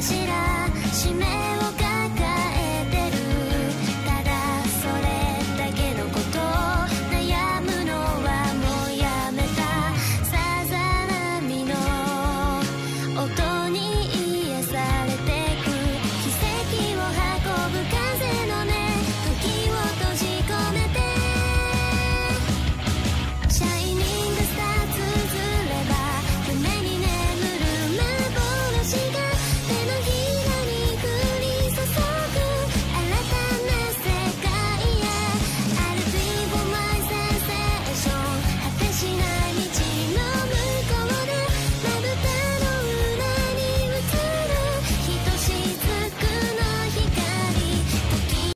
かしら